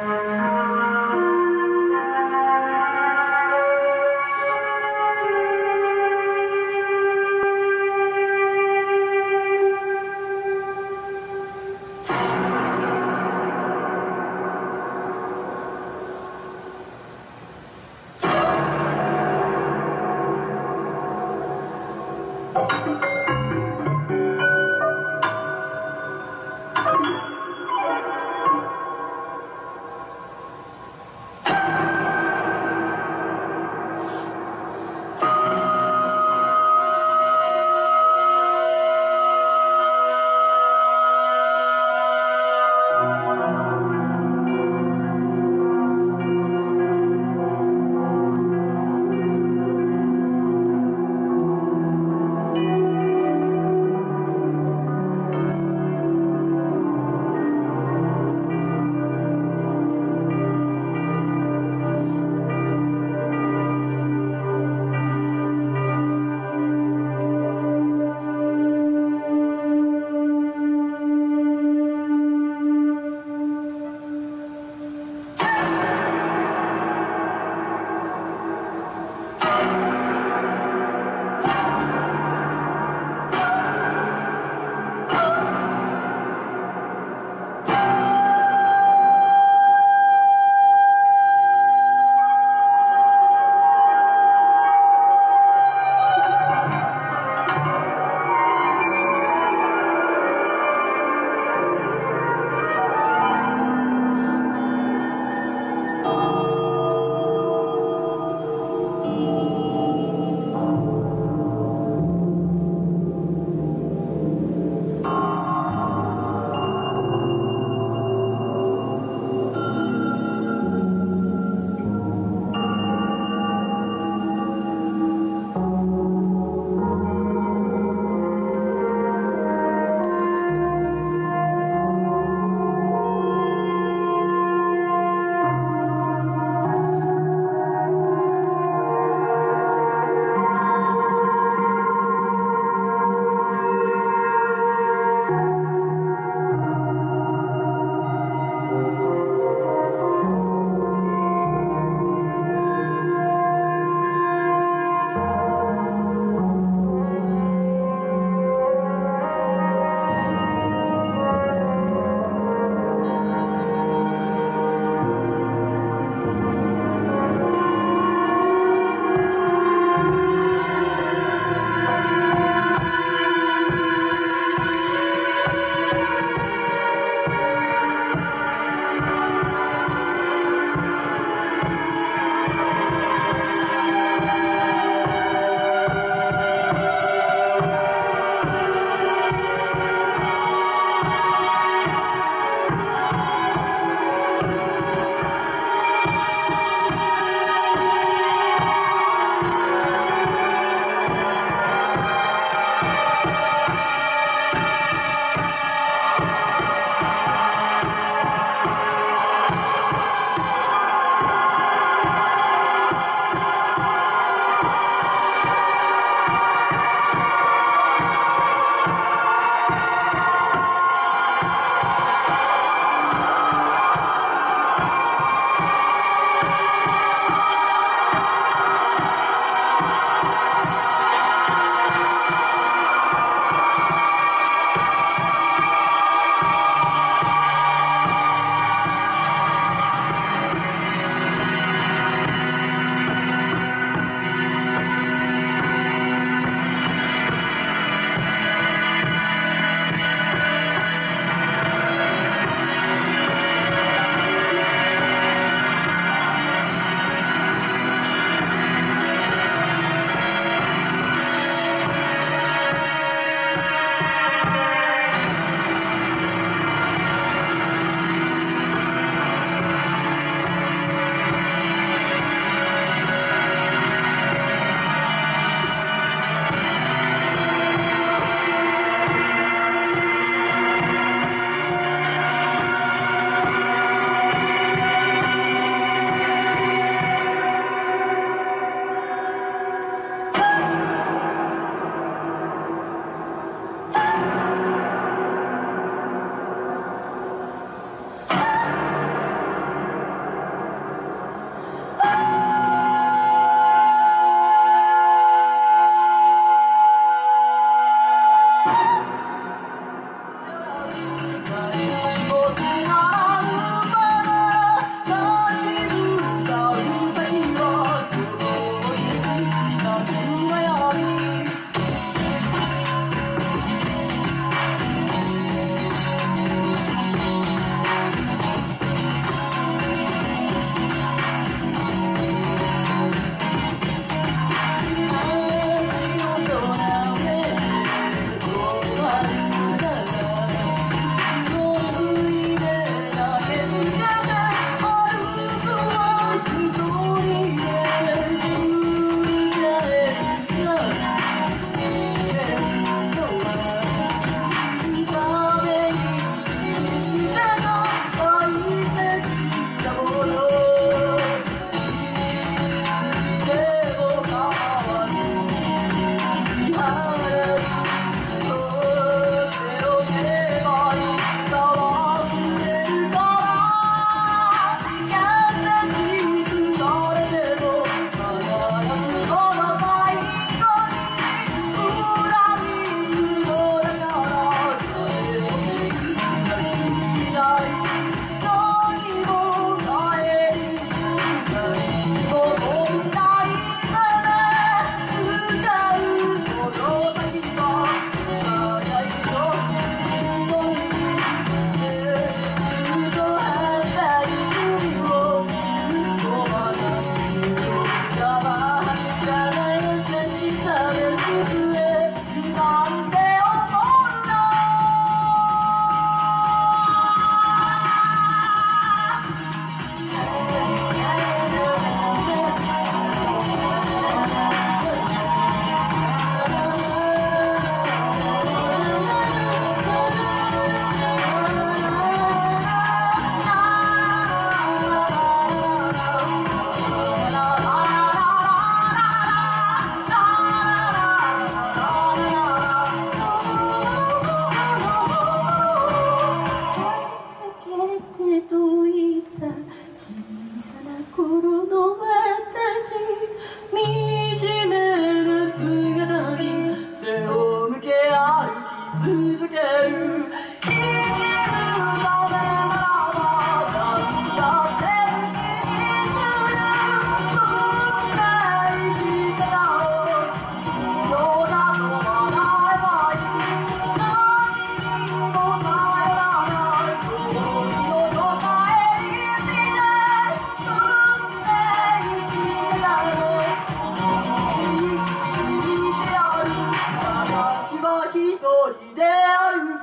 Música Bye.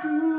cool.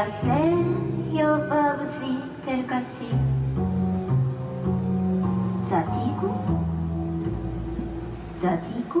Zasejował si tylko si. Zatiku? Zatiku?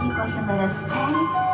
Because you made us change.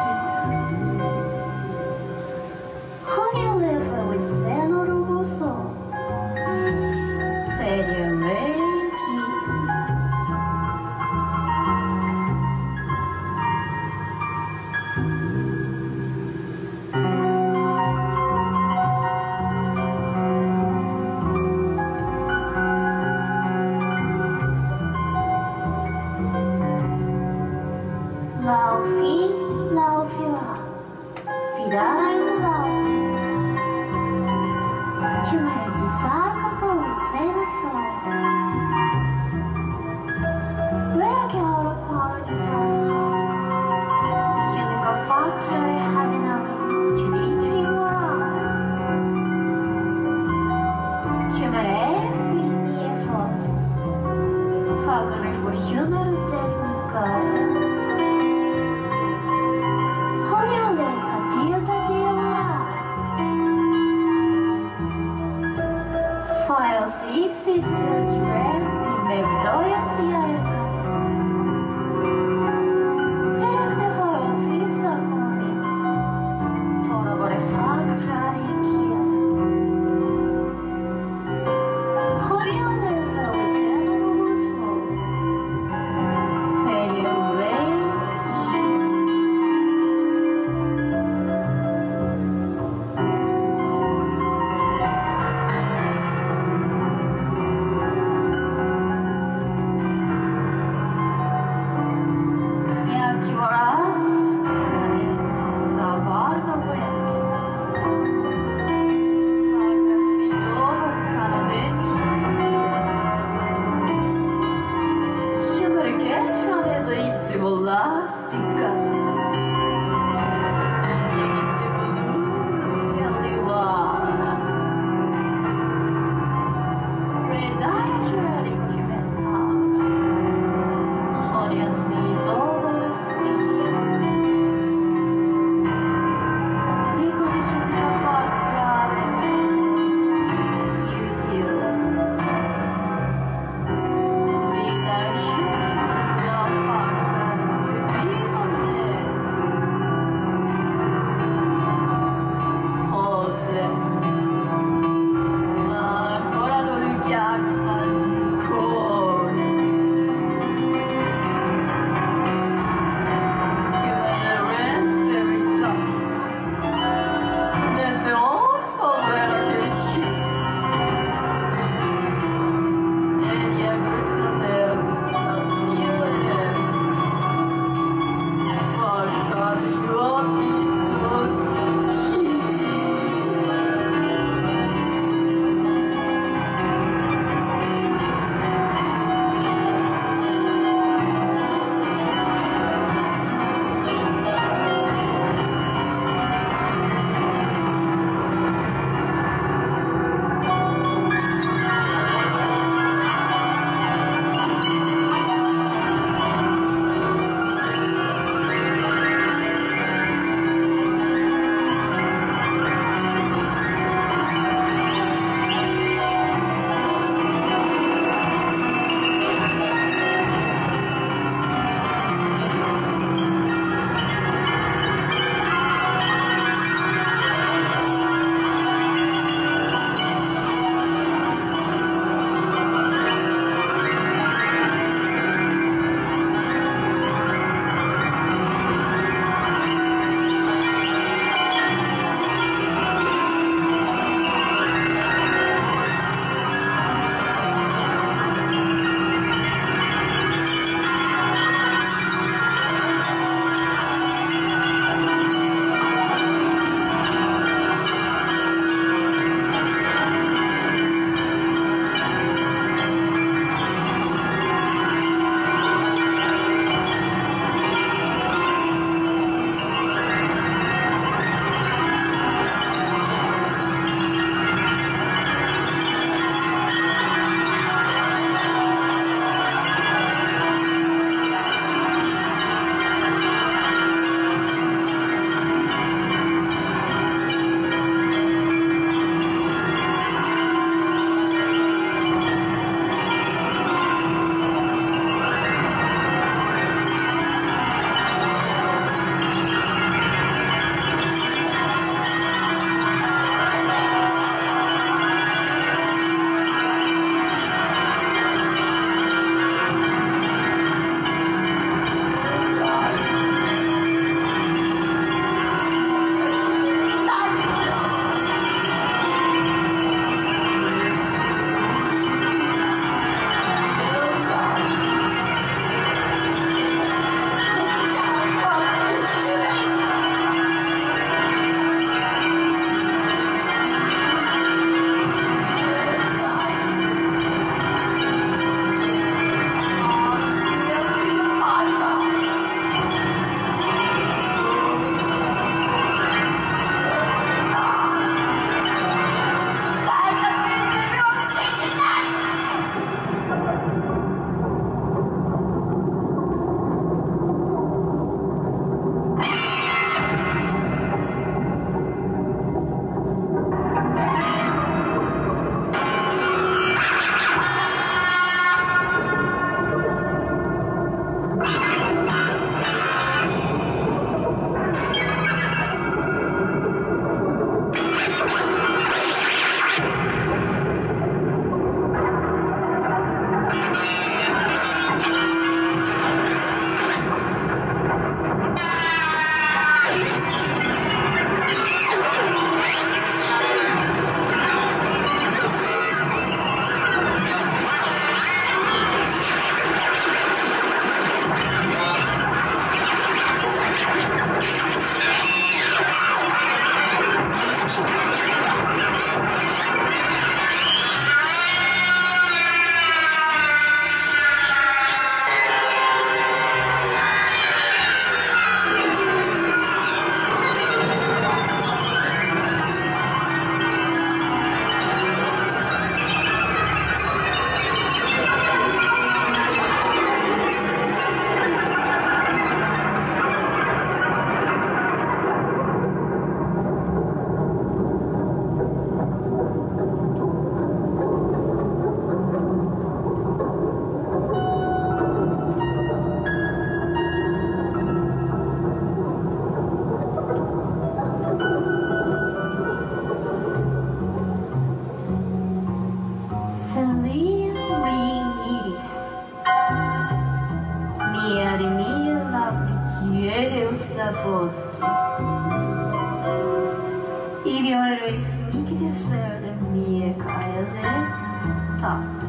Tat.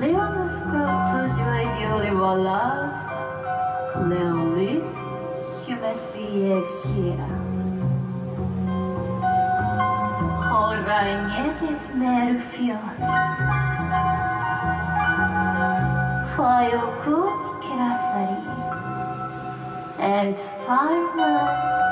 Leon scottos idiole walas. Leon lis humesi exia. Horaignetes merfiot. Fayokut kirasari. Et farmas ingle.